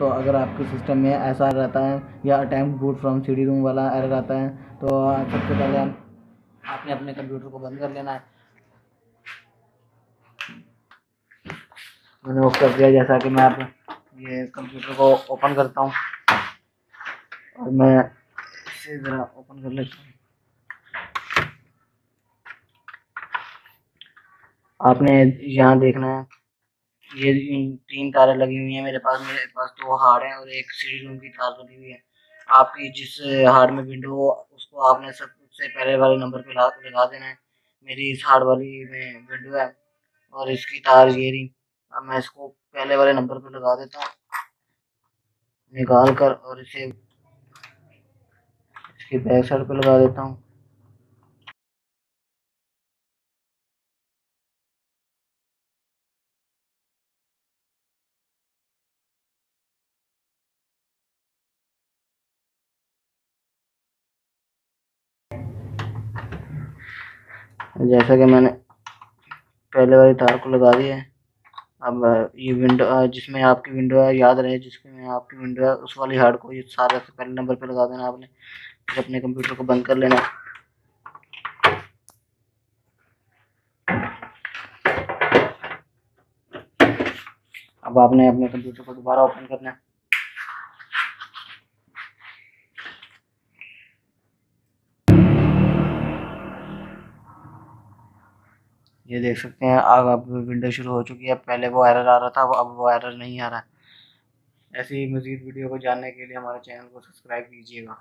तो अगर आपके सिस्टम में ऐसा रहता है या attempt boot from C D ROM वाला एरर आता है तो सबसे पहले आपने अपने कंप्यूटर को बंद कर लेना है। मैंने ऑफ़ कर दिया, जैसा कि मैं आप ये कंप्यूटर को ओपन करता हूँ। और मैं इसे ज़रा ओपन कर लेता हूँ। आपने यहाँ देखना है ये तीन तारें लगी हुई हैं मेरे पास मेरे पास दो हार्ड हैं और एक सी रूम की तार लगी हुई है। आपकी जिस हार्ड में विंडो हो, उसको आपने सबसे पहले वाले नंबर पे लगा देना है। मेरी इस हार्ड वाली में विंडो है और इसकी तार ये रही। अब मैं इसको पहले वाले नंबर पे लगा देता हूँ। निकाल कर और इसे इसकी बैक साइड पे लगा देता हूँ। जैसा कि मैंने पहले वाली तार को लगा दिया है। अब ये विंडो जिसमें आपकी विंडो है, याद रहे, जिसमें आपकी विंडो है, उस वाली हार्ड को ये सारे से पहले नंबर पे लगा देना आपने। फिर अपने कंप्यूटर को बंद कर लेना। अब आपने अपने कंप्यूटर को दोबारा ओपन करना है। ये देख सकते हैं, अब अब विंडो शुरू हो चुकी है। पहले वो एरर आ रहा था अब वो एरर नहीं आ रहा। है ऐसी मज़ीद वीडियो को जानने के लिए हमारे चैनल को सब्सक्राइब कीजिएगा।